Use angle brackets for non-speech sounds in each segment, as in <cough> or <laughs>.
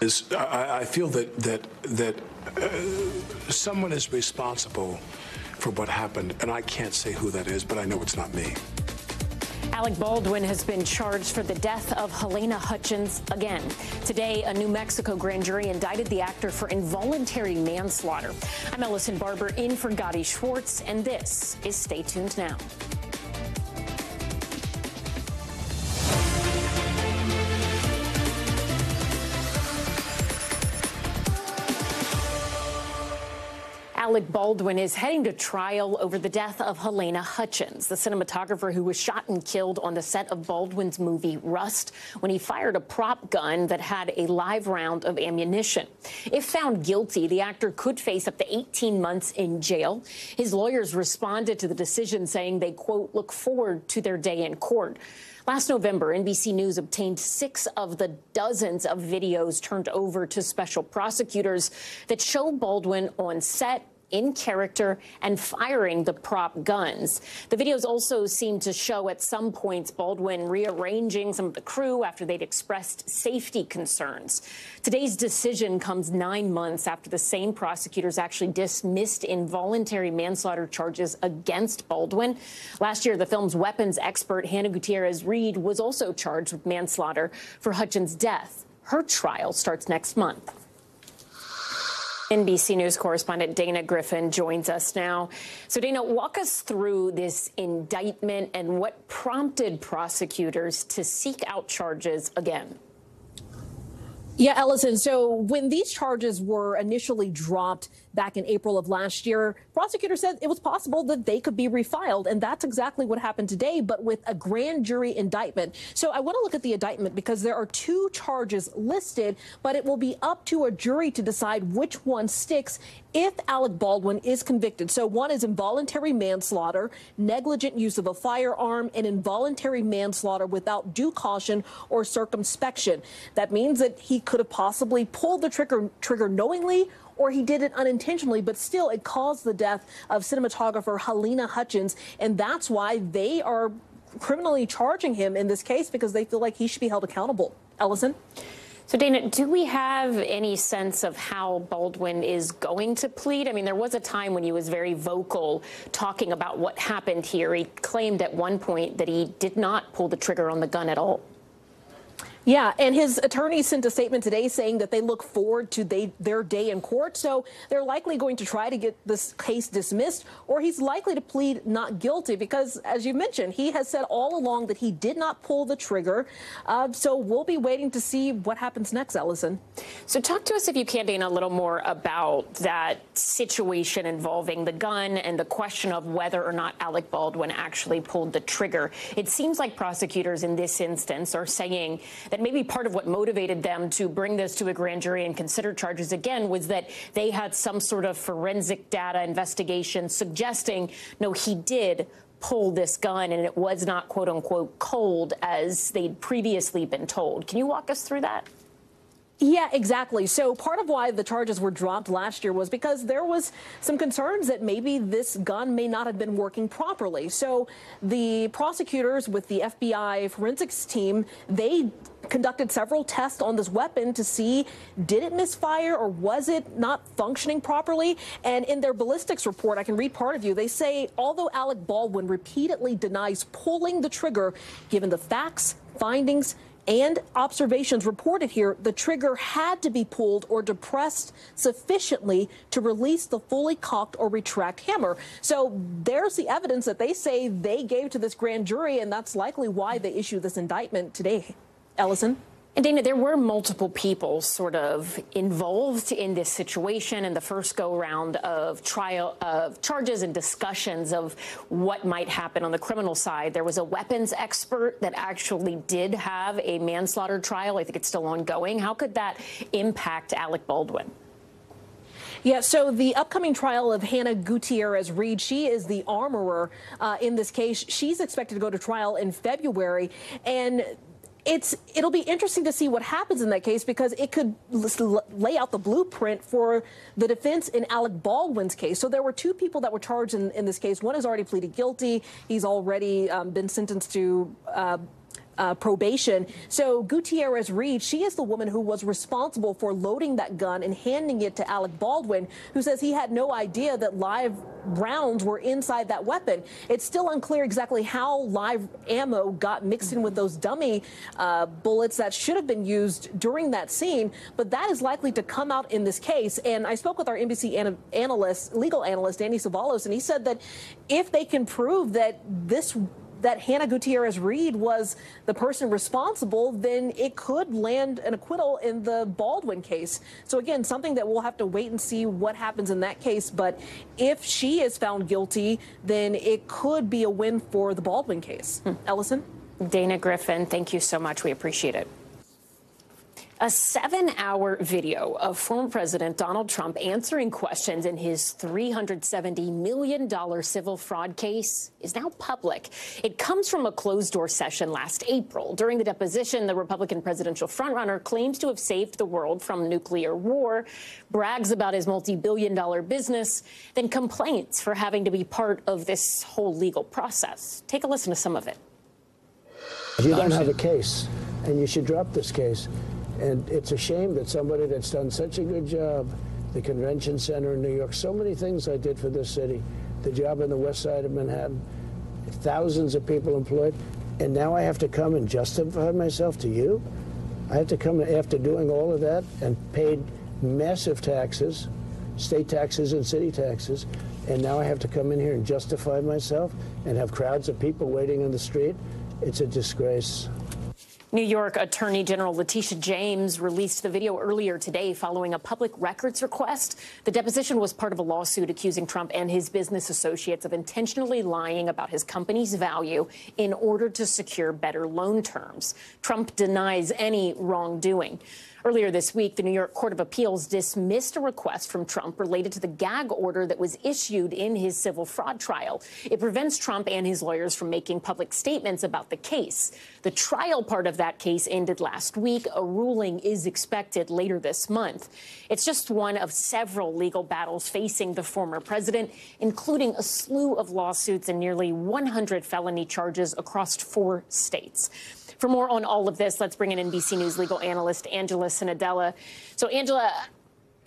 is I, I feel that that that uh, someone is responsible for what happened, and I can't say who that is, but I know it's not me. Alec Baldwin has been charged for the death of Halyna Hutchins again. Today, a New Mexico grand jury indicted the actor for involuntary manslaughter. I'm Ellison Barber in for Gadi Schwartz, and this is Stay Tuned Now. Alec Baldwin is heading to trial over the death of Halyna Hutchins, the cinematographer who was shot and killed on the set of Baldwin's movie Rust when he fired a prop gun that had a live round of ammunition. If found guilty, the actor could face up to 18 months in jail. His lawyers responded to the decision saying they, quote, look forward to their day in court. Last November, NBC News obtained six of the dozens of videos turned over to special prosecutors that show Baldwin on set in character and firing the prop guns. The videos also seem to show at some points Baldwin rearranging some of the crew after they'd expressed safety concerns. Today's decision comes nine months after the same prosecutors actually dismissed involuntary manslaughter charges against Baldwin. Last year, the film's weapons expert, Hannah Gutierrez Reed, was also charged with manslaughter for Hutchins' death. Her trial starts next month. NBC News correspondent Dana Griffin joins us now. So, Dana, walk us through this indictment and what prompted prosecutors to seek out charges again. Yeah, Ellison. So when these charges were initially dropped back in April of last year, prosecutors said it was possible that they could be refiled. And that's exactly what happened today, but with a grand jury indictment. So I want to look at the indictment because there are two charges listed, but it will be up to a jury to decide which one sticks if Alec Baldwin is convicted. So one is involuntary manslaughter, negligent use of a firearm, and involuntary manslaughter without due caution or circumspection. That means that he could have possibly pulled the trigger, trigger knowingly or he did it unintentionally, but still it caused the death of cinematographer Halyna Hutchins. And that's why they are criminally charging him in this case because they feel like he should be held accountable. Ellison? So, Dana, do we have any sense of how Baldwin is going to plead? I mean, there was a time when he was very vocal talking about what happened here. He claimed at one point that he did not pull the trigger on the gun at all. Yeah, and his attorney sent a statement today saying that they look forward to they, their day in court. So they're likely going to try to get this case dismissed, or he's likely to plead not guilty because, as you mentioned, he has said all along that he did not pull the trigger. Uh, so we'll be waiting to see what happens next, Ellison. So talk to us, if you can, Dana, a little more about that situation involving the gun and the question of whether or not Alec Baldwin actually pulled the trigger. It seems like prosecutors in this instance are saying that that maybe part of what motivated them to bring this to a grand jury and consider charges again was that they had some sort of forensic data investigation suggesting, no, he did pull this gun and it was not quote unquote cold as they'd previously been told. Can you walk us through that? Yeah, exactly. So part of why the charges were dropped last year was because there was some concerns that maybe this gun may not have been working properly. So the prosecutors with the FBI forensics team, they conducted several tests on this weapon to see did it misfire or was it not functioning properly. And in their ballistics report, I can read part of you, they say although Alec Baldwin repeatedly denies pulling the trigger, given the facts, findings, and observations reported here, the trigger had to be pulled or depressed sufficiently to release the fully cocked or retract hammer. So there's the evidence that they say they gave to this grand jury, and that's likely why they issued this indictment today. Ellison? And Dana, there were multiple people sort of involved in this situation in the first go round of trial of charges and discussions of what might happen on the criminal side. There was a weapons expert that actually did have a manslaughter trial. I think it's still ongoing. How could that impact Alec Baldwin? Yeah, so the upcoming trial of Hannah Gutierrez Reed, she is the armorer uh, in this case. She's expected to go to trial in February. And it's it'll be interesting to see what happens in that case because it could lay out the blueprint for the defense in Alec Baldwin's case. So there were two people that were charged in, in this case. One has already pleaded guilty. He's already um, been sentenced to. Uh, uh, probation. So Gutierrez Reed, she is the woman who was responsible for loading that gun and handing it to Alec Baldwin, who says he had no idea that live rounds were inside that weapon. It's still unclear exactly how live ammo got mixed in with those dummy uh, bullets that should have been used during that scene, but that is likely to come out in this case. And I spoke with our NBC an analyst, legal analyst, Danny Cevallos, and he said that if they can prove that this that Hannah Gutierrez Reed was the person responsible, then it could land an acquittal in the Baldwin case. So again, something that we'll have to wait and see what happens in that case. But if she is found guilty, then it could be a win for the Baldwin case. Hmm. Ellison? Dana Griffin, thank you so much. We appreciate it. A seven hour video of former President Donald Trump answering questions in his $370 million civil fraud case is now public. It comes from a closed door session last April. During the deposition, the Republican presidential frontrunner claims to have saved the world from nuclear war, brags about his multi billion dollar business, then complains for having to be part of this whole legal process. Take a listen to some of it. You don't have a case, and you should drop this case. And it's a shame that somebody that's done such a good job, the convention center in New York, so many things I did for this city, the job in the west side of Manhattan, thousands of people employed, and now I have to come and justify myself to you? I have to come after doing all of that and paid massive taxes, state taxes and city taxes, and now I have to come in here and justify myself and have crowds of people waiting in the street? It's a disgrace. New York Attorney General Letitia James released the video earlier today following a public records request. The deposition was part of a lawsuit accusing Trump and his business associates of intentionally lying about his company's value in order to secure better loan terms. Trump denies any wrongdoing. Earlier this week, the New York Court of Appeals dismissed a request from Trump related to the gag order that was issued in his civil fraud trial. It prevents Trump and his lawyers from making public statements about the case. The trial part of that case ended last week. A ruling is expected later this month. It's just one of several legal battles facing the former president, including a slew of lawsuits and nearly 100 felony charges across four states. For more on all of this, let's bring in NBC News legal analyst Angela Cianedella. So, Angela,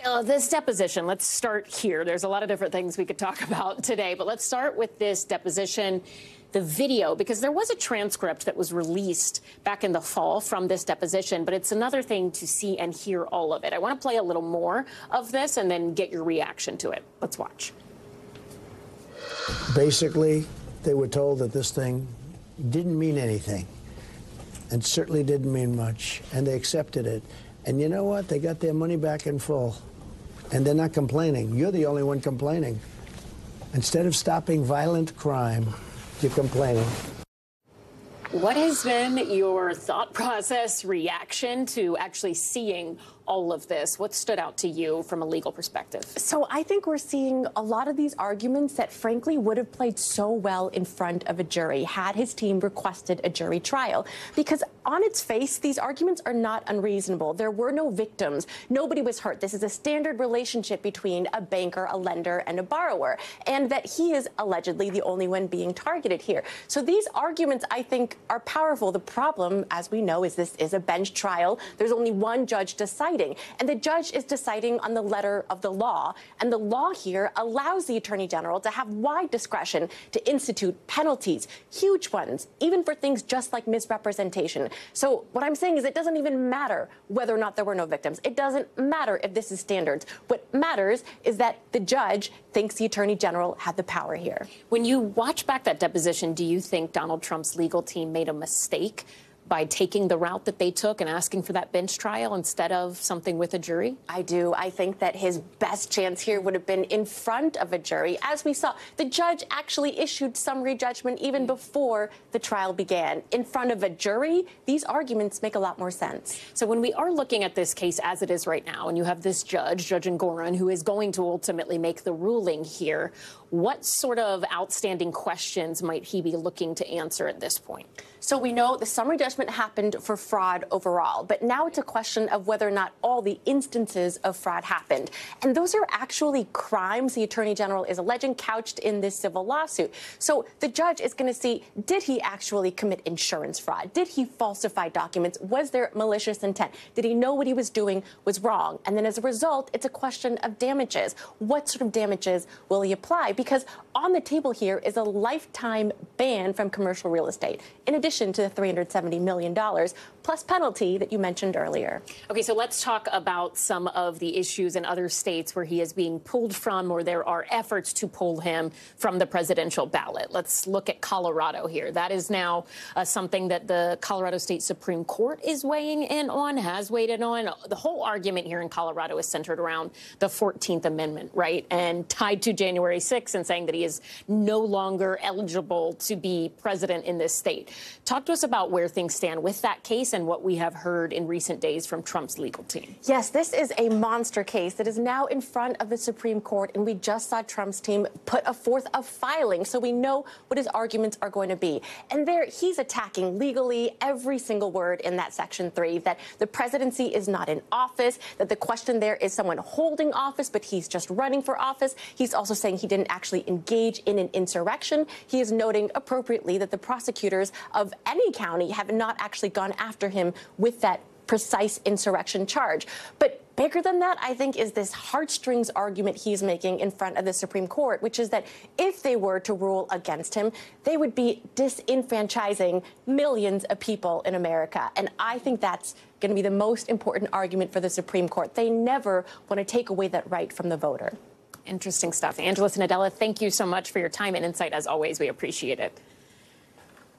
uh, this deposition, let's start here. There's a lot of different things we could talk <laughs> about today, but let's start with this deposition, the video, because there was a transcript that was released back in the fall from this deposition, but it's another thing to see and hear all of it. I want to play a little more of this and then get your reaction to it. Let's watch. Basically, they were told that this thing didn't mean anything and certainly didn't mean much, and they accepted it. And you know what? They got their money back in full, and they're not complaining. You're the only one complaining. Instead of stopping violent crime, you're complaining. What has been your thought process, reaction to actually seeing all of this? What stood out to you from a legal perspective? So I think we're seeing a lot of these arguments that frankly would have played so well in front of a jury had his team requested a jury trial. Because on its face, these arguments are not unreasonable. There were no victims. Nobody was hurt. This is a standard relationship between a banker, a lender, and a borrower. And that he is allegedly the only one being targeted here. So these arguments, I think, are powerful. The problem, as we know, is this is a bench trial. There's only one judge deciding And the judge is deciding on the letter of the law. And the law here allows the attorney general to have wide discretion to institute penalties, huge ones, even for things just like misrepresentation. So what I'm saying is it doesn't even matter whether or not there were no victims. It doesn't matter if this is standards. What matters is that the judge thinks the attorney general had the power here. When you watch back that deposition, do you think Donald Trump's legal team made a mistake by taking the route that they took and asking for that bench trial instead of something with a jury? I do. I think that his best chance here would have been in front of a jury. As we saw, the judge actually issued summary judgment even before the trial began. In front of a jury, these arguments make a lot more sense. So when we are looking at this case as it is right now, and you have this judge, Judge Engoron, who is going to ultimately make the ruling here, what sort of outstanding questions might he be looking to answer at this point? So we know the summary judgment happened for fraud overall, but now it's a question of whether or not all the instances of fraud happened. And those are actually crimes the attorney general is alleging couched in this civil lawsuit. So the judge is going to see did he actually commit insurance fraud? Did he falsify documents? Was there malicious intent? Did he know what he was doing was wrong? And then as a result, it's a question of damages. What sort of damages will he apply? Because on the table here is a lifetime ban from commercial real estate. In addition, addition to the $370 million plus penalty that you mentioned earlier. Okay, so let's talk about some of the issues in other states where he is being pulled from or there are efforts to pull him from the presidential ballot. Let's look at Colorado here. That is now uh, something that the Colorado State Supreme Court is weighing in on, has weighed in on. The whole argument here in Colorado is centered around the 14th Amendment, right? And tied to January 6th and saying that he is no longer eligible to be president in this state. Talk to us about where things stand with that case and what we have heard in recent days from Trump's legal team. Yes, this is a monster case that is now in front of the Supreme Court, and we just saw Trump's team put a forth of filing, so we know what his arguments are going to be. And there, he's attacking legally every single word in that Section 3 that the presidency is not in office, that the question there is someone holding office, but he's just running for office. He's also saying he didn't actually engage in an insurrection. He is noting appropriately that the prosecutors of any county have not actually gone after him with that precise insurrection charge. But bigger than that, I think, is this heartstrings argument he's making in front of the Supreme Court, which is that if they were to rule against him, they would be disenfranchising millions of people in America. And I think that's going to be the most important argument for the Supreme Court. They never want to take away that right from the voter. Interesting stuff. Angela Nadella, thank you so much for your time and insight. As always, we appreciate it.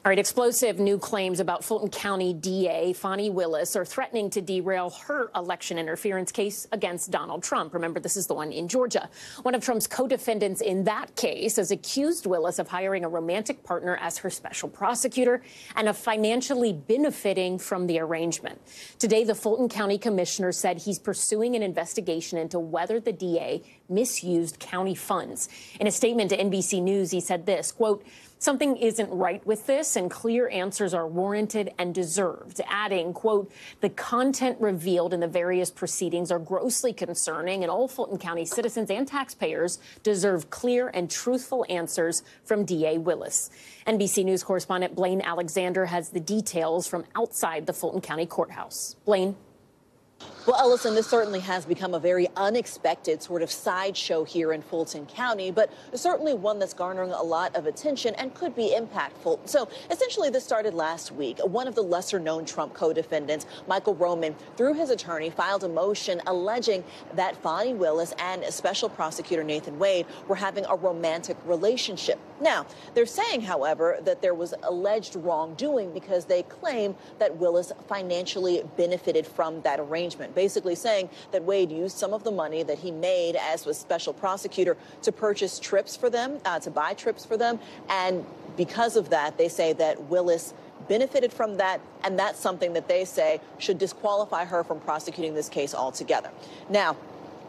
All right, explosive new claims about Fulton County DA Fani Willis are threatening to derail her election interference case against Donald Trump. Remember, this is the one in Georgia. One of Trump's co-defendants in that case has accused Willis of hiring a romantic partner as her special prosecutor and of financially benefiting from the arrangement. Today, the Fulton County commissioner said he's pursuing an investigation into whether the DA misused county funds. In a statement to NBC News, he said this, quote, Something isn't right with this, and clear answers are warranted and deserved. Adding, quote, the content revealed in the various proceedings are grossly concerning, and all Fulton County citizens and taxpayers deserve clear and truthful answers from DA Willis. NBC News correspondent Blaine Alexander has the details from outside the Fulton County Courthouse. Blaine. Well, Ellison, this certainly has become a very unexpected sort of sideshow here in Fulton County, but certainly one that's garnering a lot of attention and could be impactful. So essentially, this started last week. One of the lesser known Trump co defendants, Michael Roman, through his attorney, filed a motion alleging that Fani Willis and special prosecutor Nathan Wade were having a romantic relationship. Now, they're saying, however, that there was alleged wrongdoing because they claim that Willis financially benefited from that arrangement, basically saying that Wade used some of the money that he made as a special prosecutor to purchase trips for them, uh, to buy trips for them. And because of that, they say that Willis benefited from that, and that's something that they say should disqualify her from prosecuting this case altogether. Now,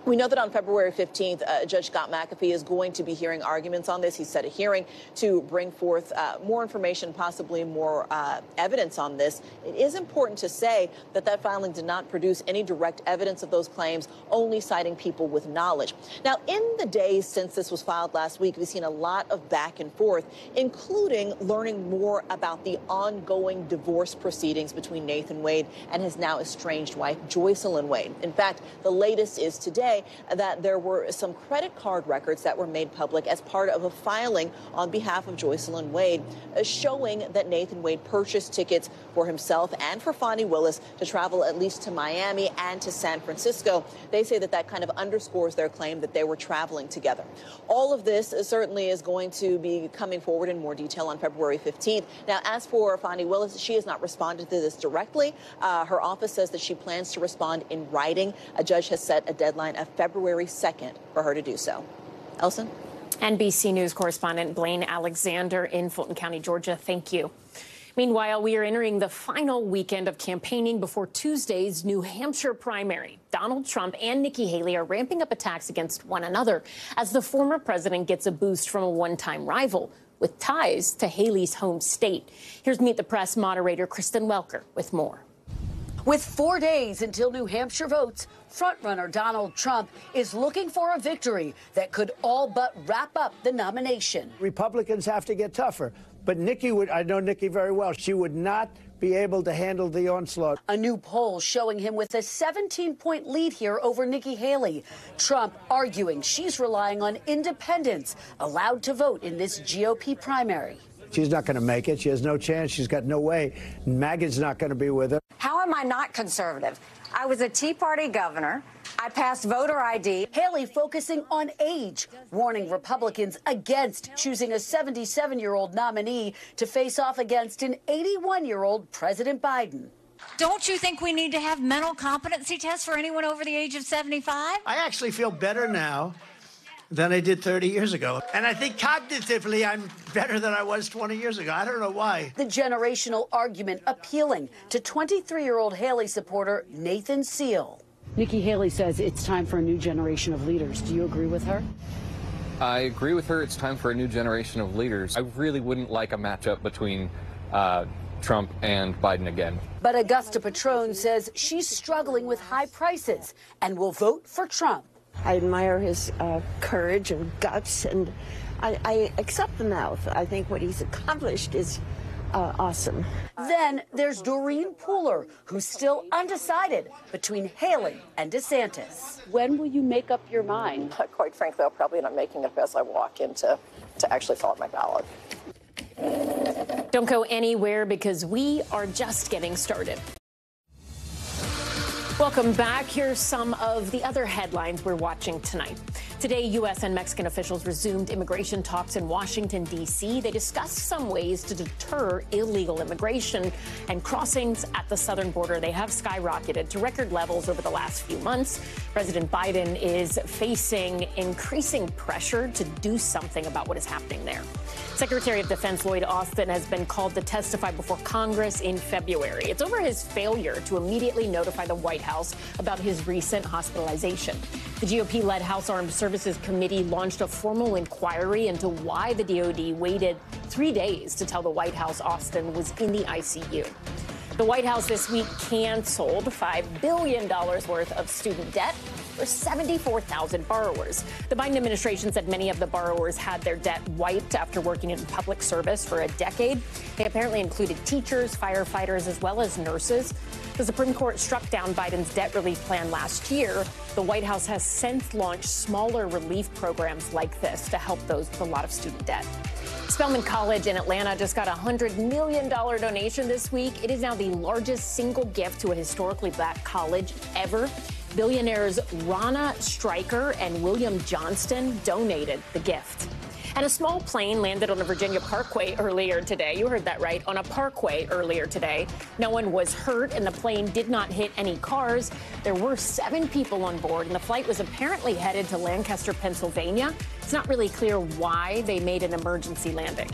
we know that on February 15th, uh, Judge Scott McAfee is going to be hearing arguments on this. He set a hearing to bring forth uh, more information, possibly more uh, evidence on this. It is important to say that that filing did not produce any direct evidence of those claims, only citing people with knowledge. Now, in the days since this was filed last week, we've seen a lot of back and forth, including learning more about the ongoing divorce proceedings between Nathan Wade and his now estranged wife, Joycelyn Wade. In fact, the latest is today say that there were some credit card records that were made public as part of a filing on behalf of Joycelyn Wade, uh, showing that Nathan Wade purchased tickets for himself and for Fani Willis to travel at least to Miami and to San Francisco. They say that that kind of underscores their claim that they were traveling together. All of this certainly is going to be coming forward in more detail on February 15th. Now, as for Fani Willis, she has not responded to this directly. Uh, her office says that she plans to respond in writing. A judge has set a deadline of February 2nd for her to do so. Ellison? NBC News correspondent Blaine Alexander in Fulton County, Georgia. Thank you. Meanwhile, we are entering the final weekend of campaigning before Tuesday's New Hampshire primary. Donald Trump and Nikki Haley are ramping up attacks against one another as the former president gets a boost from a one time rival. with ties to Haley's home state. Here's Meet the Press moderator Kristen Welker with more. With four days until New Hampshire votes, frontrunner Donald Trump is looking for a victory that could all but wrap up the nomination. Republicans have to get tougher. But Nikki would, I know Nikki very well, she would not be able to handle the onslaught. A new poll showing him with a 17 point lead here over Nikki Haley. Trump arguing she's relying on independents allowed to vote in this GOP primary. She's not going to make it. She has no chance. She's got no way. MAGA's not going to be with her. How am I not conservative? I was a Tea Party governor. I passed voter ID. Haley focusing on age, warning Republicans against choosing a 77 year old nominee to face off against an 81 year old President Biden. Don't you think we need to have mental competency tests for anyone over the age of 75? I actually feel better now than I did 30 years ago. And I think cognitively, I'm better than I was 20 years ago. I don't know why. The generational argument appealing to 23 year old Haley supporter Nathan Seal. Nikki Haley says it's time for a new generation of leaders. Do you agree with her? I agree with her. It's time for a new generation of leaders. I really wouldn't like a matchup between uh, Trump and Biden again. But Augusta Patron says she's struggling with high prices and will vote for Trump. I admire his uh, courage and guts, and I, I, accept the mouth. I think what he's accomplished is uh, awesome. Then there's Doreen Pooler, who's still undecided between Haley and DeSantis. When will you make up your mind? <laughs> Quite frankly, I'll probably not making up as I walk into to actually fill out my ballot. Don't go anywhere because we are just getting started. Welcome back. Here's some of the other headlines we're watching tonight. Today, U.S. and Mexican officials resumed immigration talks in Washington, D.C. They discussed some ways to deter illegal immigration and crossings at the southern border. They have skyrocketed to record levels over the last few months. President Biden is facing increasing pressure to do something about what is happening there. Secretary of Defense Lloyd Austin has been called to testify before Congress in February. It's over his failure to immediately notify the White House about his recent hospitalization. The GOP led House Armed Services Committee launched a formal inquiry into why the DoD waited three days to tell the White House Austin was in the ICU. The White House this week canceled $5 billion worth of student debt for 74,000 borrowers. The Biden administration said many of the borrowers had their debt wiped after working in public service for a decade. They apparently included teachers, firefighters, as well as nurses. The Supreme Court struck down Biden's debt relief plan last year. The White House has since launched smaller relief programs like this to help those with a lot of student debt. Spelman College in Atlanta just got a $100 million donation this week. It is now the largest single gift to a historically black college ever. Billionaires Ronda Stryker and William Johnston donated the gift. And a small plane landed on a Virginia parkway earlier today. You heard that right, on a parkway earlier today. No one was hurt, and the plane did not hit any cars. There were seven people on board, and the flight was apparently headed to Lancaster, Pennsylvania. It's not really clear why they made an emergency landing.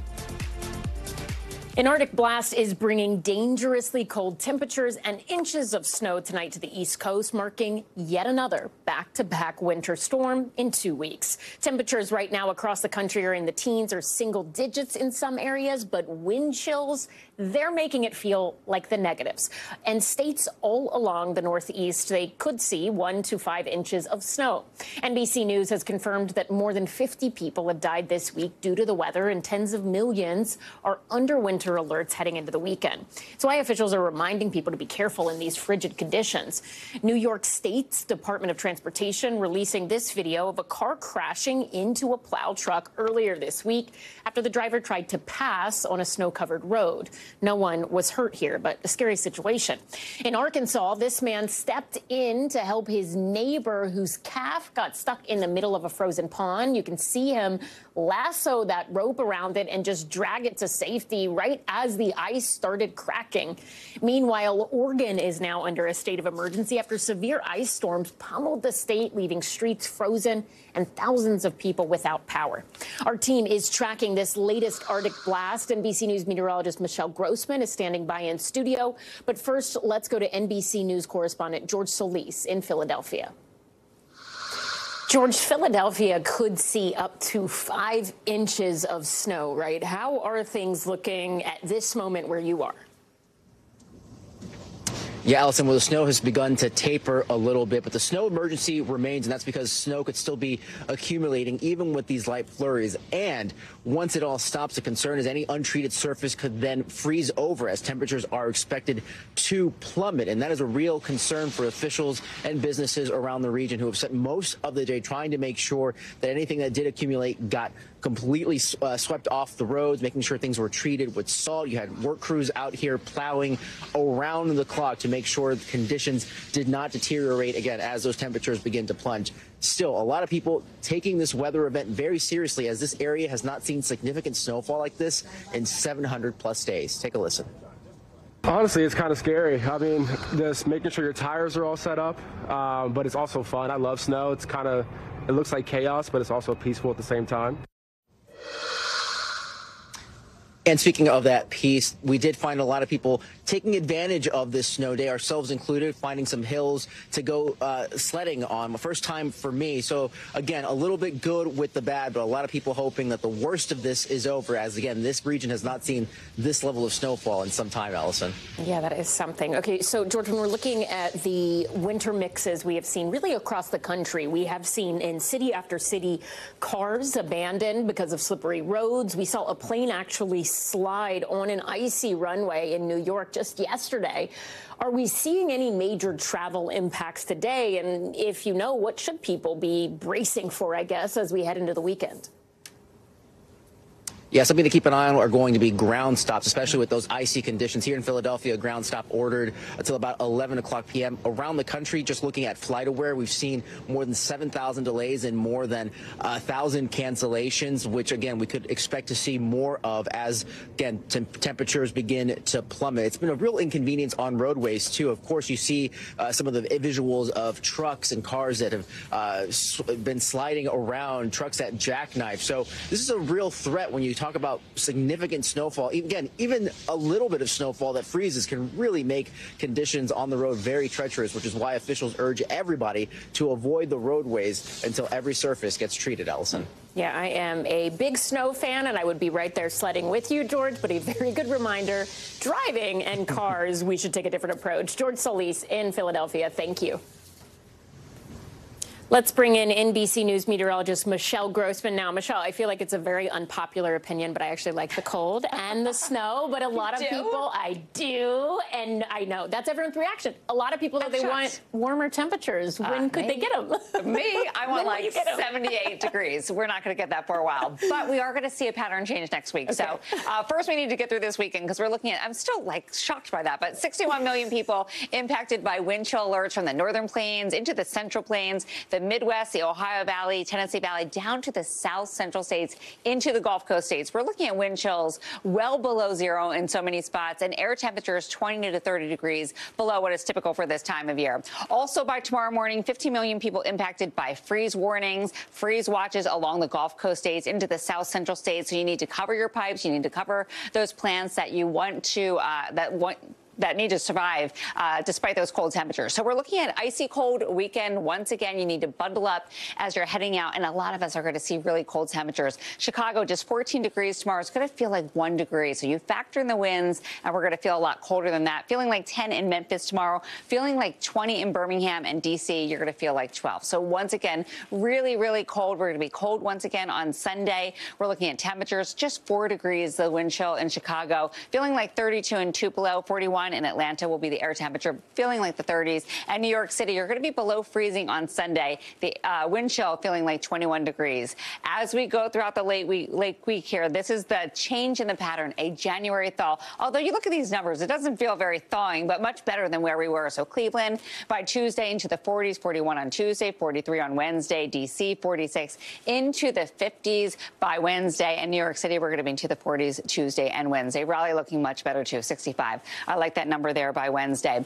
An Arctic blast is bringing dangerously cold temperatures and inches of snow tonight to the East Coast, marking yet another back to back winter storm in two weeks. Temperatures right now across the country are in the teens or single digits in some areas, but wind chills, they're making it feel like the negatives. And states all along the Northeast, they could see one to five inches of snow. NBC News has confirmed that more than 50 people have died this week due to the weather, and tens of millions are under winter alerts heading into the weekend. It's why officials are reminding people to be careful in these frigid conditions. New York State's Department of Transportation releasing this video of a car crashing into a plow truck earlier this week after the driver tried to pass on a snow covered road. No one was hurt here, but a scary situation. In Arkansas, this man stepped in to help his neighbor whose calf got stuck in the middle of a frozen pond. You can see him lasso that rope around it and just drag it to safety right as the ice started cracking. Meanwhile, Oregon is now under a state of emergency after severe ice storms pummeled the state, leaving streets frozen and thousands of people without power. Our team is tracking this latest Arctic blast. NBC News meteorologist Michelle Grossman is standing by in studio. But first, let's go to NBC News correspondent George Solis in Philadelphia. George, Philadelphia could see up to five inches of snow, right? How are things looking at this moment where you are? Yeah, Ellison, well, the snow has begun to taper a little bit, but the snow emergency remains, and that's because snow could still be accumulating even with these light flurries. And once it all stops, the concern is any untreated surface could then freeze over as temperatures are expected to plummet. And that is a real concern for officials and businesses around the region who have spent most of the day trying to make sure that anything that did accumulate got completely uh, swept off the roads, making sure things were treated with salt. You had work crews out here plowing around the clock to make sure the conditions did not deteriorate again as those temperatures begin to plunge. Still, a lot of people taking this weather event very seriously as this area has not seen significant snowfall like this in 700 plus days. Take a listen. Honestly, it's kind of scary. I mean, just making sure your tires are all set up, um, but it's also fun. I love snow. It's kind of, it looks like chaos, but it's also peaceful at the same time. And speaking of that piece, we did find a lot of people taking advantage of this snow day, ourselves included, finding some hills to go uh, sledding on. First time for me. So, again, a little bit good with the bad, but a lot of people hoping that the worst of this is over, as, again, this region has not seen this level of snowfall in some time, Ellison. Yeah, that is something. Okay, so, George, when we're looking at the winter mixes we have seen really across the country, we have seen in city after city cars abandoned because of slippery roads. We saw a plane actually slide on an icy runway in New York just yesterday. Are we seeing any major travel impacts today? And if you know, what should people be bracing for, I guess, as we head into the weekend? Yeah, something to keep an eye on are going to be ground stops, especially with those icy conditions. Here in Philadelphia, ground stop ordered until about 11 o'clock p.m. Around the country, just looking at FlightAware, we've seen more than 7,000 delays and more than 1,000 cancellations, which, again, we could expect to see more of as, again, temperatures begin to plummet. It's been a real inconvenience on roadways, too. Of course, you see uh, some of the visuals of trucks and cars that have uh, been sliding around, trucks that jackknife. So this is a real threat when you talk about significant snowfall. Again, even a little bit of snowfall that freezes can really make conditions on the road very treacherous, which is why officials urge everybody to avoid the roadways until every surface gets treated, Ellison. Yeah, I am a big snow fan, and I would be right there sledding with you, George. But a very good reminder driving and cars, we should take a different approach. George Solis in Philadelphia, thank you. Let's bring in NBC News meteorologist Michelle Grossman now. Michelle, I feel like it's a very unpopular opinion, but I actually like the cold and the snow. But a <laughs> lot of people, I do, and I know that's everyone's reaction. A lot of people, they want warmer temperatures. When uh, could me, they get them? <laughs> me, I want like 78 <laughs> degrees. We're not going to get that for a while, but we are going to see a pattern change next week. Okay. So uh, first, we need to get through this weekend because we're looking at. I'm still like shocked by that, but 61 million people impacted by wind chill alerts from the northern plains into the central plains. The the Midwest, the Ohio Valley, Tennessee Valley, down to the south central states, into the Gulf Coast states. We're looking at wind chills well below zero in so many spots and air temperatures 20 to 30 degrees below what is typical for this time of year. Also by tomorrow morning, 15 million people impacted by freeze warnings, freeze watches along the Gulf Coast states into the south central states. So you need to cover your pipes. You need to cover those plants that you want to, uh, that want that need to survive uh, despite those cold temperatures. So we're looking at icy cold weekend. Once again, you need to bundle up as you're heading out. And a lot of us are going to see really cold temperatures. Chicago, just 14 degrees tomorrow. It's going to feel like one degree. So you factor in the winds, and we're going to feel a lot colder than that. Feeling like 10 in Memphis tomorrow. Feeling like 20 in Birmingham and D.C. You're going to feel like 12. So once again, really, really cold. We're going to be cold once again on Sunday. We're looking at temperatures just four degrees, the wind chill in Chicago. Feeling like 32 in Tupelo, 41 in Atlanta will be the air temperature feeling like the 30s. And New York City, you're going to be below freezing on Sunday. The uh, wind chill feeling like 21 degrees. As we go throughout the late week, late week here, this is the change in the pattern, a January thaw. Although you look at these numbers, it doesn't feel very thawing, but much better than where we were. So Cleveland by Tuesday into the 40s, 41 on Tuesday, 43 on Wednesday, DC 46 into the 50s by Wednesday. And New York City, we're going to be into the 40s Tuesday and Wednesday. Raleigh looking much better too, 65. I like that number there by Wednesday.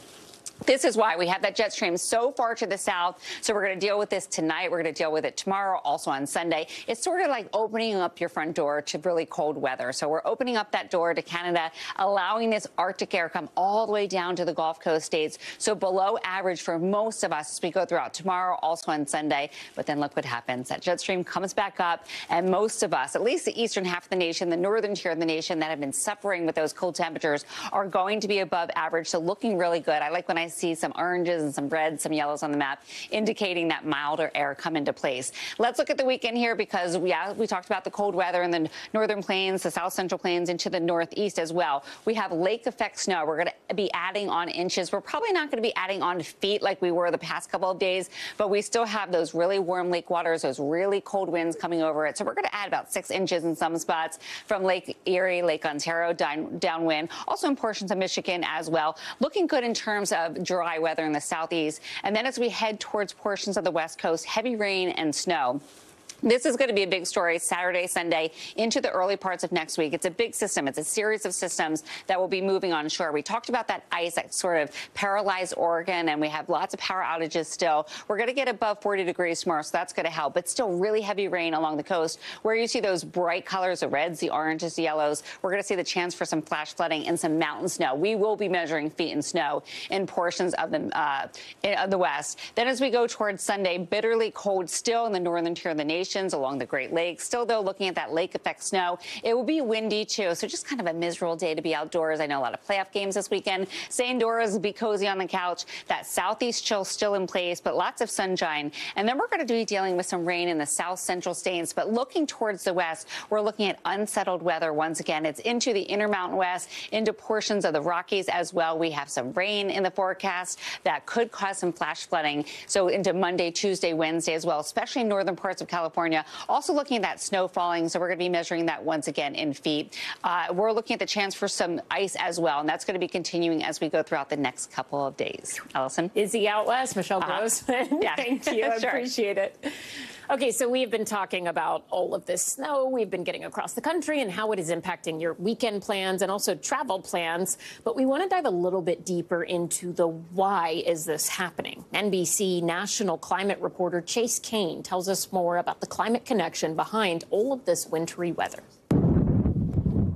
This is why we have that jet stream so far to the south. So we're going to deal with this tonight. We're going to deal with it tomorrow, also on Sunday. It's sort of like opening up your front door to really cold weather. So we're opening up that door to Canada, allowing this Arctic air come all the way down to the Gulf Coast states. So below average for most of us as we go throughout tomorrow, also on Sunday. But then look what happens. That jet stream comes back up, and most of us, at least the eastern half of the nation, the northern tier of the nation that have been suffering with those cold temperatures, are going to be above average. So looking really good. I like when I see some oranges and some reds, some yellows on the map, indicating that milder air come into place. Let's look at the weekend here because we, yeah, we talked about the cold weather in the northern plains, the south central plains, into the northeast as well. We have lake effect snow. We're going to be adding on inches. We're probably not going to be adding on feet like we were the past couple of days, but we still have those really warm lake waters, those really cold winds coming over it. So we're going to add about six inches in some spots from Lake Erie, Lake Ontario down, downwind, also in portions of Michigan as well. Looking good in terms of dry weather in the southeast. And then as we head towards portions of the west coast, heavy rain and snow. This is going to be a big story Saturday, Sunday, into the early parts of next week. It's a big system. It's a series of systems that will be moving on shore. We talked about that ice that sort of paralyzed Oregon, and we have lots of power outages still. We're going to get above 40 degrees tomorrow, so that's going to help. But still, really heavy rain along the coast, where you see those bright colors, the reds, the oranges, the yellows. We're going to see the chance for some flash flooding and some mountain snow. We will be measuring feet in snow in portions of the uh, of the west. Then, as we go towards Sunday, bitterly cold still in the northern tier of the nation along the Great Lakes. Still, though, looking at that lake effect snow, it will be windy too. So just kind of a miserable day to be outdoors. I know a lot of playoff games this weekend. Stay indoors, be cozy on the couch. That southeast chill still in place, but lots of sunshine. And then we're going to be dealing with some rain in the south central states. But looking towards the west, we're looking at unsettled weather once again. It's into the Intermountain West, into portions of the Rockies as well. We have some rain in the forecast that could cause some flash flooding. So into Monday, Tuesday, Wednesday as well, especially in northern parts of California. California. Also looking at that snow falling, so we're going to be measuring that once again in feet. Uh, we're looking at the chance for some ice as well, and that's going to be continuing as we go throughout the next couple of days. Ellison? Izzy out west, Michelle uh-huh. Grossman. <laughs> yeah. Thank you. I <laughs> sure. appreciate it. Okay, so we've been talking about all of this snow we've been getting across the country and how it is impacting your weekend plans and also travel plans. But we want to dive a little bit deeper into the why is this happening. NBC national climate reporter Chase Cain tells us more about the climate connection behind all of this wintry weather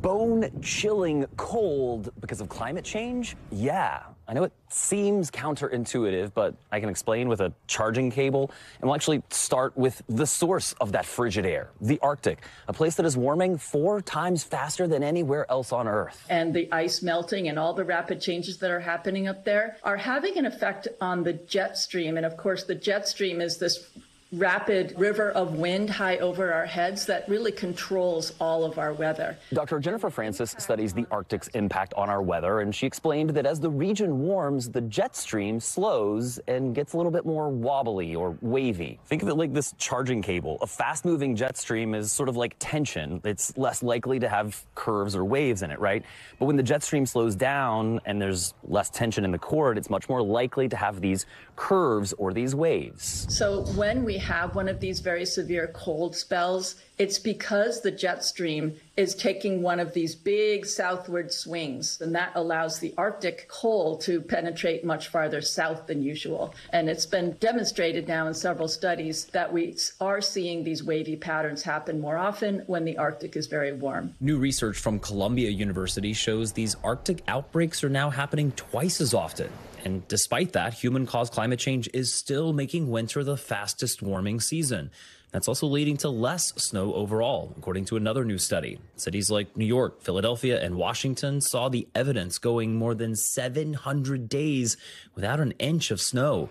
bone chilling cold because of climate change? Yeah. I know it seems counterintuitive, but I can explain with a charging cable. And we'll actually start with the source of that frigid air, the Arctic, a place that is warming four times faster than anywhere else on Earth. And the ice melting and all the rapid changes that are happening up there are having an effect on the jet stream. And of course, the jet stream is this rapid river of wind high over our heads that really controls all of our weather. Dr. Jennifer Francis studies the Arctic's impact on our weather, and she explained that as the region warms, the jet stream slows and gets a little bit more wobbly or wavy. Think of it like this charging cable. A fast moving jet stream is sort of like tension. It's less likely to have curves or waves in it, right? But when the jet stream slows down and there's less tension in the cord, it's much more likely to have these curves or these waves. So when we have one of these very severe cold spells, it's because the jet stream is taking one of these big southward swings, and that allows the Arctic cold to penetrate much farther south than usual. And it's been demonstrated now in several studies that we are seeing these wavy patterns happen more often when the Arctic is very warm. New research from Columbia University shows these Arctic outbreaks are now happening twice as often. And despite that, human caused climate change is still making winter the fastest warming season. That's also leading to less snow overall, according to another new study. Cities like New York, Philadelphia, and Washington saw the evidence going more than 700 days without an inch of snow.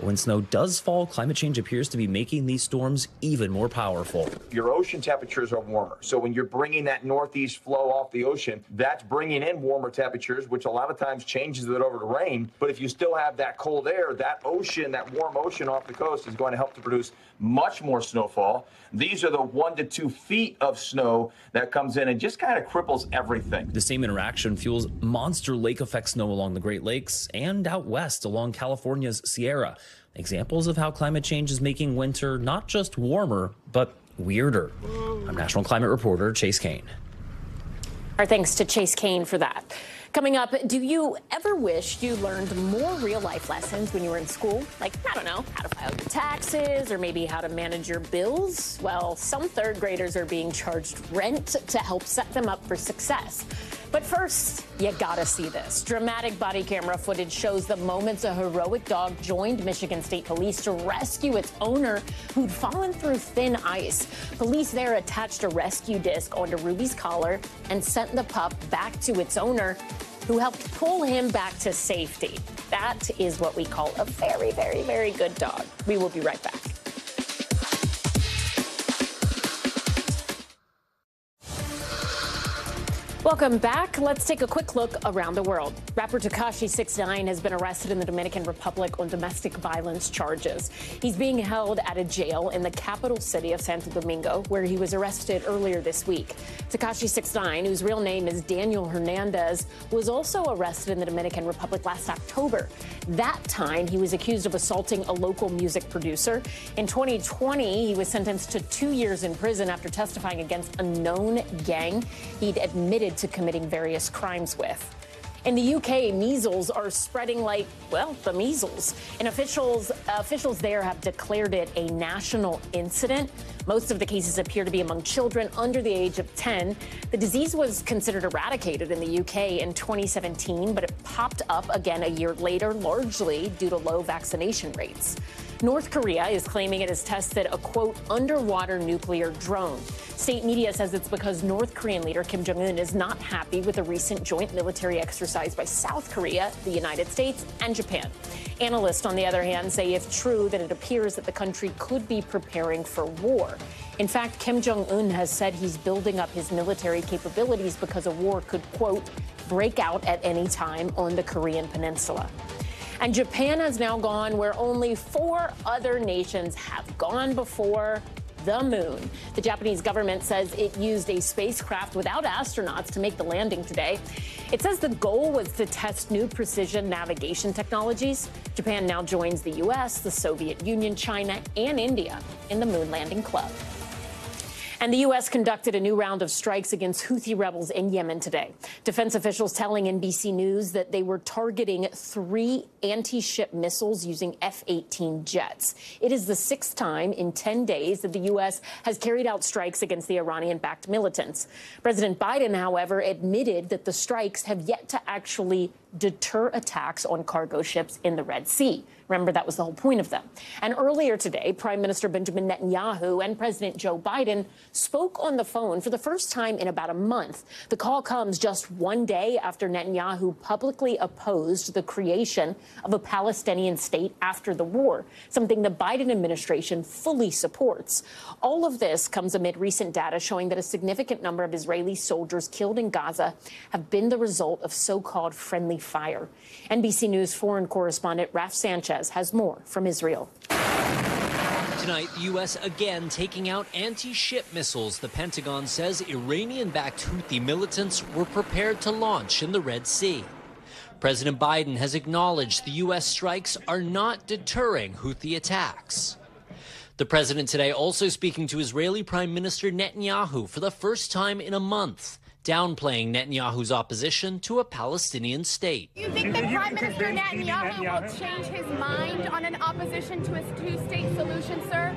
But when snow does fall, climate change appears to be making these storms even more powerful. Your ocean temperatures are warmer. So when you're bringing that northeast flow off the ocean, that's bringing in warmer temperatures, which a lot of times changes it over to rain. But if you still have that cold air, that ocean, that warm ocean off the coast is going to help to produce much more snowfall. These are the one to two feet of snow that comes in and just kind of cripples everything. The same interaction fuels monster lake effect snow along the Great Lakes and out west along California's Sierra. Examples of how climate change is making winter not just warmer, but weirder. I'm National Climate Reporter Chase Cain. Our thanks to Chase Cain for that. Coming up, do you ever wish you learned more real life lessons when you were in school? Like, I don't know, how to file your taxes or maybe how to manage your bills? Well, some third graders are being charged rent to help set them up for success. But first, you gotta see this. Dramatic body camera footage shows the moments a heroic dog joined Michigan State Police to rescue its owner who'd fallen through thin ice. Police there attached a rescue disc onto Ruby's collar and sent the pup back to its owner who helped pull him back to safety. That is what we call a very, very, very good dog. We will be right back. Welcome back. Let's take a quick look around the world. Rapper Tekashi 69 has been arrested in the Dominican Republic on domestic violence charges. He's being held at a jail in the capital city of Santo Domingo, where he was arrested earlier this week. Tekashi 69, whose real name is Daniel Hernandez, was also arrested in the Dominican Republic last October. That time, he was accused of assaulting a local music producer. In 2020, he was sentenced to two years in prison after testifying against a known gang he'd admitted to committing various crimes with. In the UK, measles are spreading like, well, the measles. And officials officials there have declared it a national incident. Most of the cases appear to be among children under the age of 10. The disease was considered eradicated in the UK in 2017, but it popped up again a year later, largely due to low vaccination rates. North Korea is claiming it has tested a quote underwater nuclear drone. State media says it's because North Korean leader Kim Jong un is not happy with a recent joint military exercise by South Korea, the United States, and Japan. Analysts, on the other hand, say if true, that it appears that the country could be preparing for war. In fact, Kim Jong un has said he's building up his military capabilities because a war could, quote, break out at any time on the Korean peninsula. And Japan has now gone where only four other nations have gone before the moon. The Japanese government says it used a spacecraft without astronauts to make the landing today. It says the goal was to test new precision navigation technologies. Japan now joins the U.S., the Soviet Union, China, and India in the moon landing club. And the U.S. conducted a new round of strikes against Houthi rebels in Yemen today. Defense officials telling NBC News that they were targeting three anti ship missiles using F 18 jets. It is the sixth time in 10 days that the U.S. has carried out strikes against the Iranian backed militants. President Biden, however, admitted that the strikes have yet to actually deter attacks on cargo ships in the Red Sea. Remember, that was the whole point of them. And earlier today, Prime Minister Benjamin Netanyahu and President Joe Biden spoke on the phone for the first time in about a month. The call comes just one day after Netanyahu publicly opposed the creation of a Palestinian state after the war, something the Biden administration fully supports. All of this comes amid recent data showing that a significant number of Israeli soldiers killed in Gaza have been the result of so called friendly fire. NBC News foreign correspondent Raf Sanchez has more from Israel. Tonight, the U.S. again taking out anti ship missiles the Pentagon says Iranian backed Houthi militants were prepared to launch in the Red Sea. President Biden has acknowledged the U.S. strikes are not deterring Houthi attacks. The president today also speaking to Israeli Prime Minister Netanyahu for the first time in a month downplaying Netanyahu's opposition to a Palestinian state. Do you think that Prime Minister Netanyahu will change his mind on an opposition to a two-state solution, sir?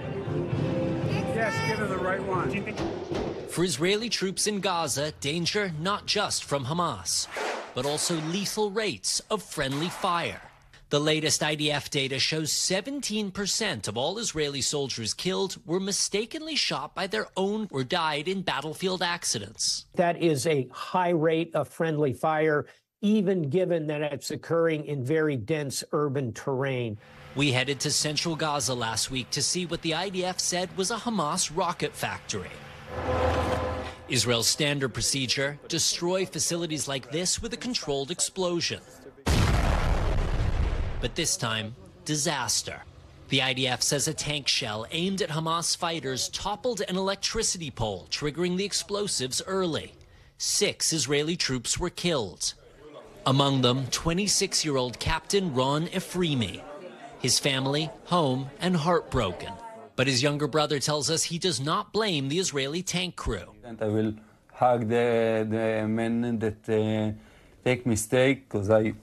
Yes, give her the right one. For Israeli troops in Gaza, danger not just from Hamas, but also lethal rates of friendly fire. The latest IDF data shows 17% of all Israeli soldiers killed were mistakenly shot by their own or died in battlefield accidents. That is a high rate of friendly fire, even given that it's occurring in very dense urban terrain. We headed to central Gaza last week to see what the IDF said was a Hamas rocket factory. Israel's standard procedure destroy facilities like this with a controlled explosion but this time, disaster. The IDF says a tank shell aimed at Hamas fighters toppled an electricity pole, triggering the explosives early. Six Israeli troops were killed. Among them, 26 year old Captain Ron Efremi. His family, home, and heartbroken. But his younger brother tells us he does not blame the Israeli tank crew. I will hug the, the men that uh, take mistake because I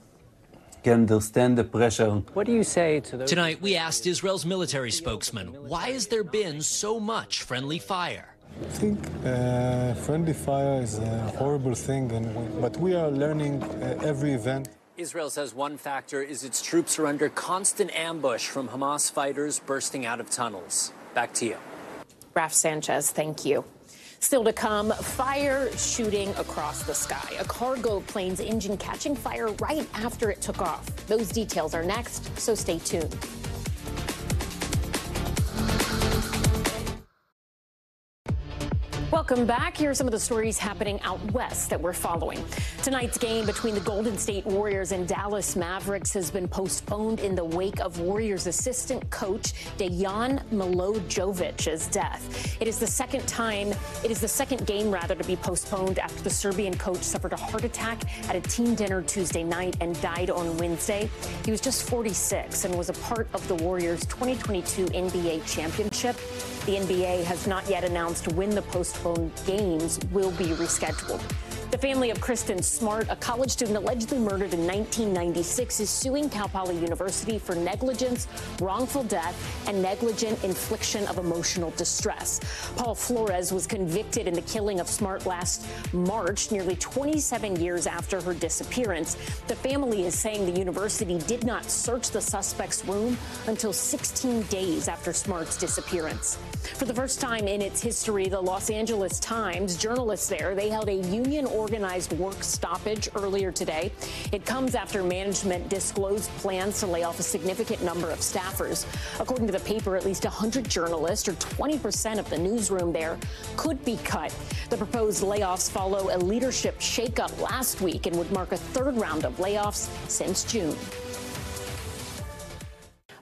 can understand the pressure. What do you say to those? Tonight, we asked Israel's military spokesman, why has there been so much friendly fire? I think uh, friendly fire is a horrible thing, and, but we are learning uh, every event. Israel says one factor is its troops are under constant ambush from Hamas fighters bursting out of tunnels. Back to you. Raf Sanchez, thank you. Still to come, fire shooting across the sky. A cargo plane's engine catching fire right after it took off. Those details are next, so stay tuned. Welcome back. Here are some of the stories happening out west that we're following. Tonight's game between the Golden State Warriors and Dallas Mavericks has been postponed in the wake of Warriors assistant coach Dejan Milojevic's death. It is the second time, it is the second game rather to be postponed after the Serbian coach suffered a heart attack at a team dinner Tuesday night and died on Wednesday. He was just 46 and was a part of the Warriors 2022 NBA championship. The NBA has not yet announced when the postponed games will be rescheduled. The family of Kristin Smart, a college student allegedly murdered in 1996, is suing Cal Poly University for negligence, wrongful death, and negligent infliction of emotional distress. Paul Flores was convicted in the killing of Smart last March, nearly 27 years after her disappearance. The family is saying the university did not search the suspect's room until 16 days after Smart's disappearance. For the first time in its history, the Los Angeles Times journalists there, they held a union organized work stoppage earlier today. It comes after management disclosed plans to lay off a significant number of staffers. According to the paper, at least 100 journalists, or 20% of the newsroom there, could be cut. The proposed layoffs follow a leadership shakeup last week and would mark a third round of layoffs since June.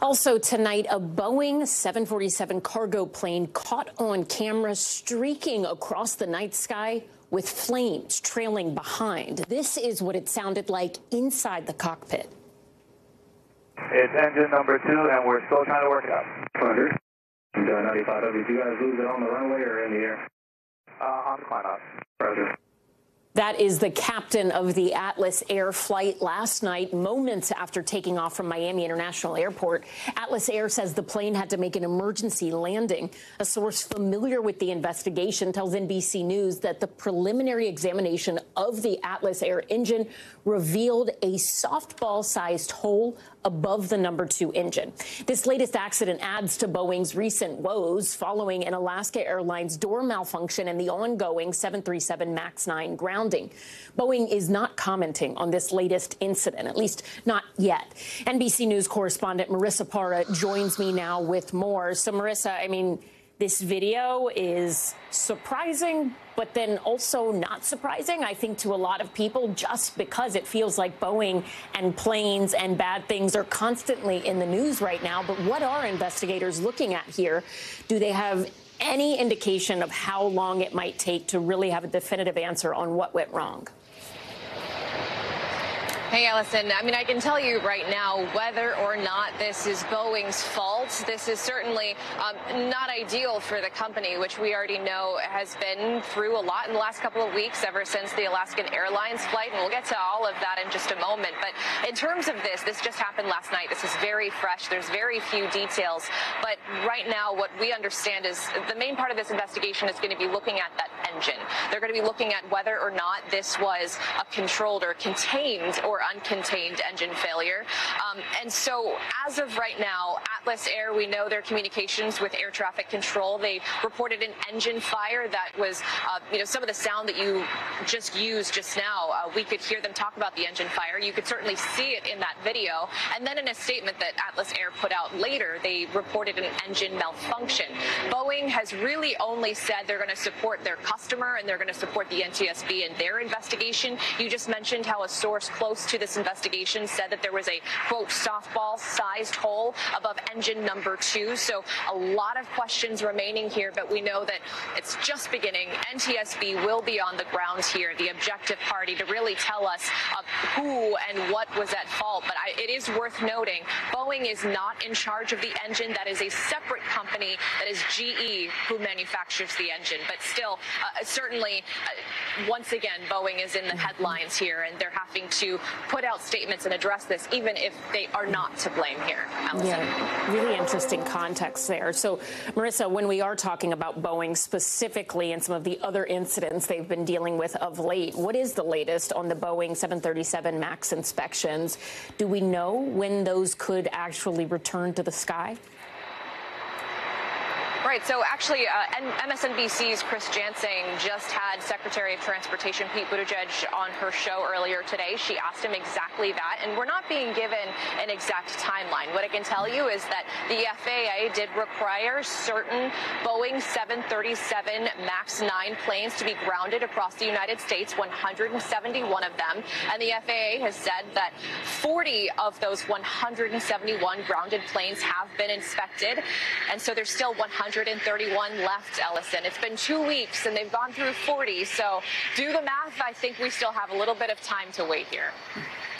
Also tonight, a Boeing 747 cargo plane caught on camera streaking across the night sky with flames trailing behind. This is what it sounded like inside the cockpit. It's engine number two, and we're still trying to work it out. Thunder. Uh, 95W, do you guys lose it on the runway or in the air? Uh, on the climb out. Roger. That is the captain of the Atlas Air flight last night, moments after taking off from Miami International Airport. Atlas Air says the plane had to make an emergency landing. A source familiar with the investigation tells NBC News that the preliminary examination of the Atlas Air engine revealed a softball sized hole above the number two engine. This latest accident adds to Boeing's recent woes following an Alaska Airlines door malfunction and the ongoing 737 MAX 9 grounding. Boeing is not commenting on this latest incident, at least not yet. NBC News correspondent Marissa Parra joins me now with more. So, Marissa, I mean, this video is surprising, but then also not surprising, I think, to a lot of people, just because it feels like Boeing and planes and bad things are constantly in the news right now. But what are investigators looking at here? Do they have any indication of how long it might take to really have a definitive answer on what went wrong? Hey, Ellison. I mean, I can tell you right now, whether or not this is Boeing's fault, this is certainly um, not ideal for the company, which we already know has been through a lot in the last couple of weeks, ever since the Alaskan Airlines flight. And we'll get to all of that in just a moment. But in terms of this, this just happened last night. This is very fresh. There's very few details. But right now, what we understand is the main part of this investigation is going to be looking at that engine. They're going to be looking at whether or not this was a controlled or contained or uncontained engine failure. Um, and so as of right now, Atlas Air, we know their communications with air traffic control. They reported an engine fire that was, uh, you know, some of the sound that you just used just now. Uh, we could hear them talk about the engine fire. You could certainly see it in that video. And then in a statement that Atlas Air put out later, they reported an engine malfunction. Boeing has really only said they're going to support their customer and they're going to support the NTSB in their investigation. You just mentioned how a source close to this investigation said that there was a quote softball sized hole above engine number two. So a lot of questions remaining here, but we know that it's just beginning. NTSB will be on the ground here, the objective party, to really tell us uh, who and what was at fault. But I, it is worth noting Boeing is not in charge of the engine. That is a separate company. That is GE who manufactures the engine. But still, uh, certainly, uh, once again, Boeing is in the headlines here, and they're having to put out statements and address this, even if they are not to blame here. Ellison. Yeah, really interesting context there. So, Marissa, when we are talking about Boeing specifically and some of the other incidents they've been dealing with of late, what is the latest on the Boeing 737 MAX inspections? Do we know when those could actually return to the sky? Right. So actually, uh, MSNBC's Chris Jansing just had Secretary of Transportation Pete Buttigieg on her show earlier today. She asked him exactly that, and we're not being given an exact timeline. What I can tell you is that the FAA did require certain Boeing 737 MAX 9 planes to be grounded across the United States, 171 of them, and the FAA has said that 40 of those 171 grounded planes have been inspected, and so there's still 100. 131 left, Ellison. It's been two weeks and they've gone through 40. So do the math. I think we still have a little bit of time to wait here.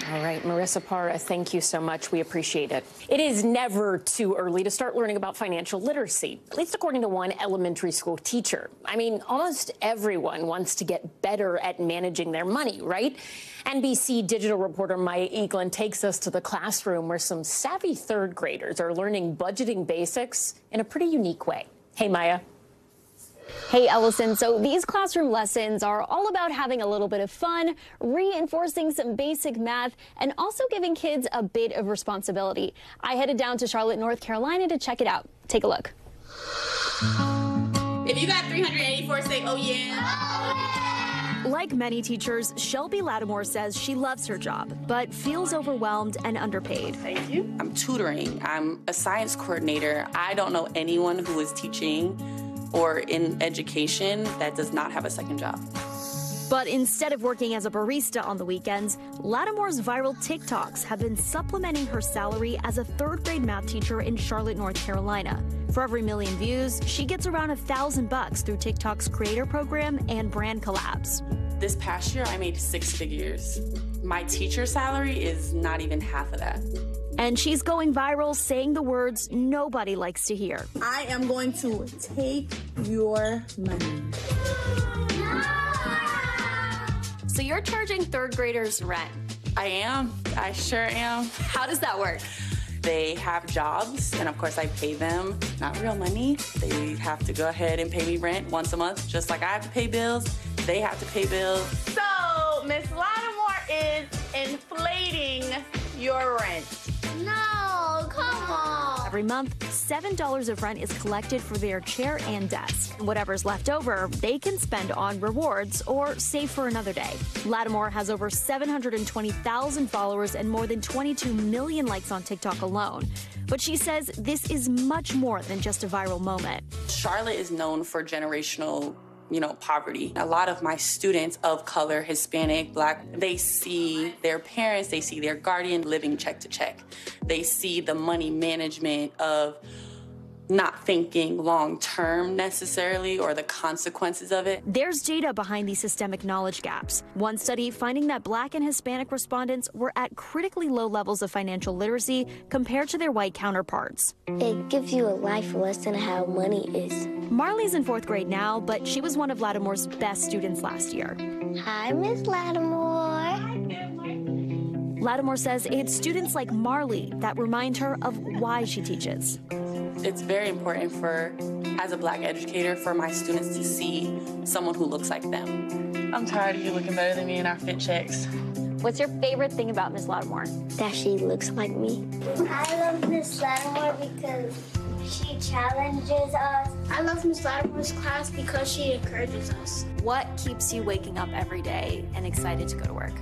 All right, Marissa Parra, thank you so much. We appreciate it. It is never too early to start learning about financial literacy, at least according to one elementary school teacher. I mean, almost everyone wants to get better at managing their money, right? NBC digital reporter Maya Eaglin takes us to the classroom where some savvy third graders are learning budgeting basics in a pretty unique way. Hey, Maya. Hey, Ellison. So these classroom lessons are all about having a little bit of fun, reinforcing some basic math, and also giving kids a bit of responsibility. I headed down to Charlotte, North Carolina to check it out. Take a look. If you got 384, say, oh yeah. Like many teachers, Shelby Lattimore says she loves her job, but feels overwhelmed and underpaid. Thank you. I'm tutoring. I'm a science coordinator. I don't know anyone who is teaching or in education that does not have a second job. But instead of working as a barista on the weekends, Lattimore's viral TikToks have been supplementing her salary as a third grade math teacher in Charlotte, North Carolina. For every million views, she gets around a thousand bucks through TikTok's creator program and brand collabs. This past year, I made six figures. My teacher salary is not even half of that. And she's going viral saying the words nobody likes to hear. I am going to take your money. So you're charging third graders rent? I am. I sure am. How does that work? They have jobs, and of course, I pay them not real money. They have to go ahead and pay me rent once a month, just like I have to pay bills. They have to pay bills. So, Miss Lattimore is inflating your rent. No, come on. Every month, $7 of rent is collected for their chair and desk. Whatever's left over, they can spend on rewards or save for another day. Lattimore has over 720,000 followers and more than 22 million likes on TikTok alone. But she says this is much more than just a viral moment. Charlotte is known for generational you know, poverty. A lot of my students of color, Hispanic, black, they see their parents, they see their guardian living check to check. They see the money management of not thinking long term necessarily or the consequences of it. There's data behind these systemic knowledge gaps. One study finding that black and Hispanic respondents were at critically low levels of financial literacy compared to their white counterparts. It gives you a life lesson how money is. Marley's in fourth grade now, but she was one of Lattimore's best students last year. Hi, Miss Lattimore. Lattimore says it's students like Marley that remind her of why she teaches. It's very important for, as a black educator, for my students to see someone who looks like them. I'm tired of you looking better than me in our fit checks. What's your favorite thing about Miss Lattimore? That she looks like me. I love Miss Lattimore because she challenges us. I love Miss Lattimore's class because she encourages us. What keeps you waking up every day and excited to go to work?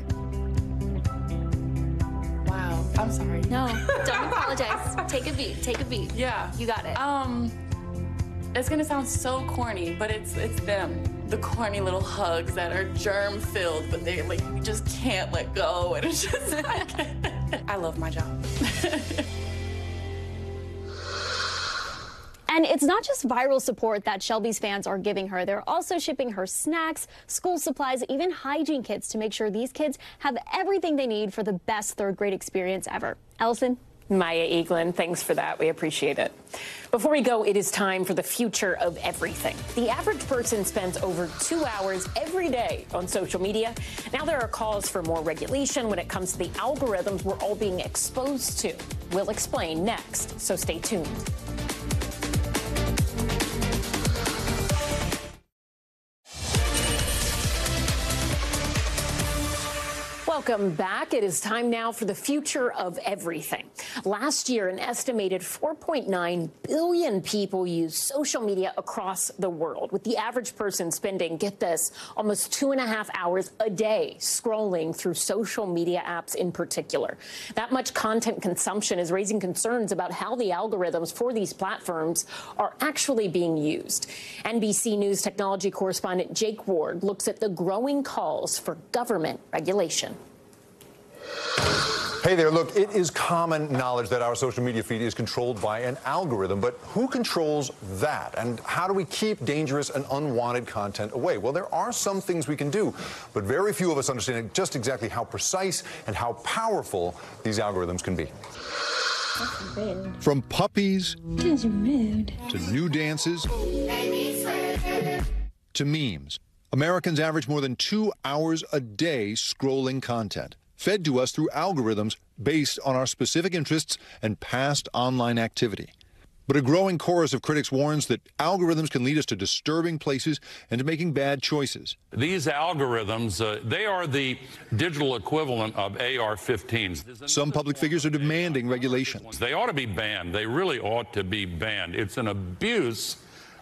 Wow, I'm sorry. No, <laughs> don't apologize. Take a beat. Take a beat. Yeah. You got it. Um, It's gonna sound so corny, but it's it's them. The corny little hugs that are germ filled, but they like we just can't let go. And it's just <laughs> like <laughs> I love my job. And it's not just viral support that Shelby's fans are giving her. They're also shipping her snacks, school supplies, even hygiene kits to make sure these kids have everything they need for the best third grade experience ever. Ellison? Maya Eaglin, thanks for that. We appreciate it. Before we go, it is time for the future of everything. The average person spends over two hours every day on social media. Now there are calls for more regulation when it comes to the algorithms we're all being exposed to. We'll explain next, so stay tuned. Welcome back. It is time now for the future of everything. Last year, an estimated 4.9 billion people used social media across the world, with the average person spending, get this, almost two and a half hours a day scrolling through social media apps in particular. That much content consumption is raising concerns about how the algorithms for these platforms are actually being used. NBC News technology correspondent Jake Ward looks at the growing calls for government regulation. Hey there, look, it is common knowledge that our social media feed is controlled by an algorithm, but who controls that? And how do we keep dangerous and unwanted content away? Well, there are some things we can do, but very few of us understand just exactly how precise and how powerful these algorithms can be. From puppies to new dances to memes, Americans average more than two hours a day scrolling content fed to us through algorithms based on our specific interests and past online activity. But a growing chorus of critics warns that algorithms can lead us to disturbing places and to making bad choices. These algorithms, uh, they are the digital equivalent of AR-15s. Some public figures are demanding regulations. They ought to be banned. They really ought to be banned. It's an abuse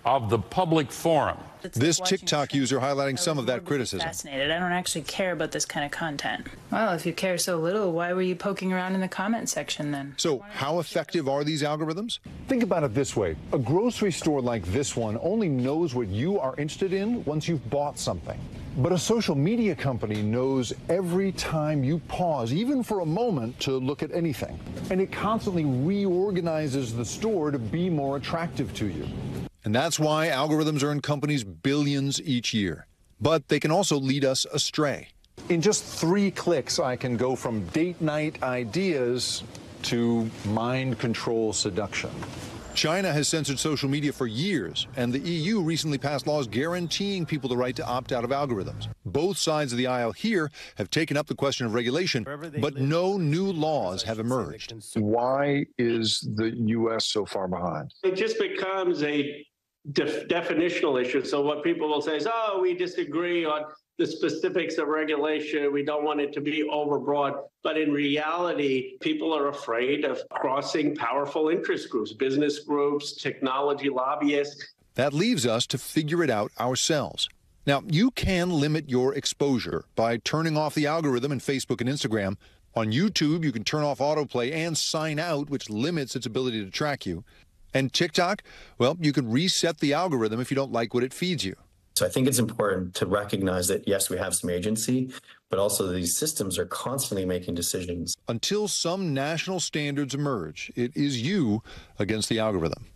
of the public forum. This TikTok user highlighting some of that criticism. Fascinated. I don't actually care about this kind of content. Well, if you care so little, why were you poking around in the comment section then? So, how effective are these algorithms? Think about it this way a grocery store like this one only knows what you are interested in once you've bought something. But a social media company knows every time you pause, even for a moment, to look at anything. And it constantly reorganizes the store to be more attractive to you. And that's why algorithms earn companies billions each year. But they can also lead us astray. In just three clicks, I can go from date night ideas to mind control seduction. China has censored social media for years, and the EU recently passed laws guaranteeing people the right to opt out of algorithms. Both sides of the aisle here have taken up the question of regulation, but no new laws have emerged. Why is the U.S. so far behind? It just becomes a def- definitional issue. So what people will say is, "Oh, we disagree on the specifics of regulation. We don't want it to be overbroad." But in reality, people are afraid of crossing powerful interest groups, business groups, technology lobbyists. That leaves us to figure it out ourselves. Now, you can limit your exposure by turning off the algorithm in Facebook and Instagram. On YouTube, you can turn off autoplay and sign out, which limits its ability to track you. And TikTok, well, you can reset the algorithm if you don't like what it feeds you. So I think it's important to recognize that, yes, we have some agency, but also these systems are constantly making decisions. Until some national standards emerge, it is you against the algorithm.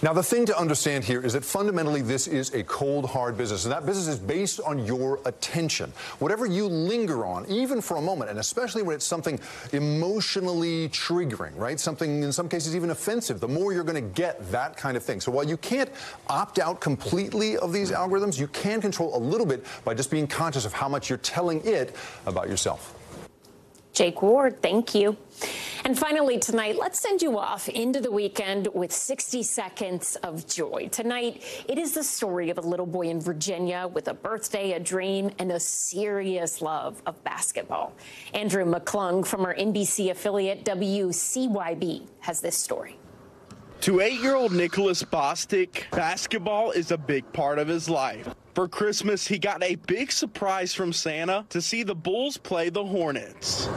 Now, the thing to understand here is that fundamentally this is a cold, hard business, and that business is based on your attention. Whatever you linger on, even for a moment, and especially when it's something emotionally triggering, right? Something, in some cases, even offensive, the more you're going to get that kind of thing. So while you can't opt out completely of these algorithms, you can control a little bit by just being conscious of how much you're telling it about yourself. Jake Ward, thank you. And finally, tonight, let's send you off into the weekend with 60 seconds of joy. Tonight, it is the story of a little boy in Virginia with a birthday, a dream, and a serious love of basketball. Andrew McClung from our NBC affiliate WCYB has this story. To eight year old Nicholas Bostic, basketball is a big part of his life. For Christmas, he got a big surprise from Santa to see the Bulls play the Hornets.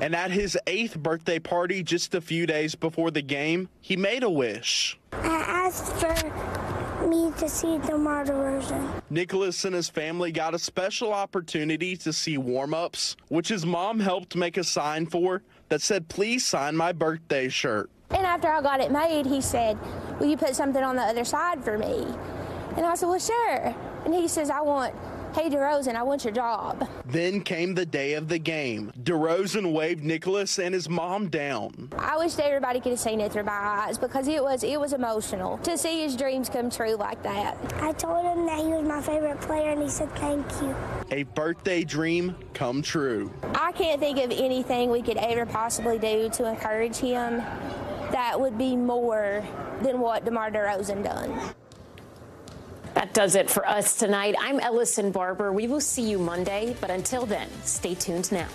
And at his eighth birthday party just a few days before the game, he made a wish. I asked for me to see the DeMar DeRozan. Nicholas and his family got a special opportunity to see warm ups, which his mom helped make a sign for that said, Please sign my birthday shirt. And after I got it made, he said, Will you put something on the other side for me? And I said, Well, sure. And he says, I want, hey, DeRozan, I want your job. Then came the day of the game. DeRozan waved Nicholas and his mom down. I wish everybody could have seen it through my eyes because it was it was emotional to see his dreams come true like that. I told him that he was my favorite player, and he said thank you. A birthday dream come true. I can't think of anything we could ever possibly do to encourage him that would be more than what DeMar DeRozan done. That does it for us tonight. I'm Ellison Barber. We will see you Monday, but until then, stay tuned now.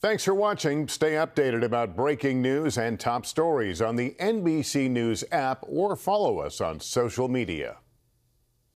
Thanks for watching. Stay updated about breaking news and top stories on the NBC News app or follow us on social media.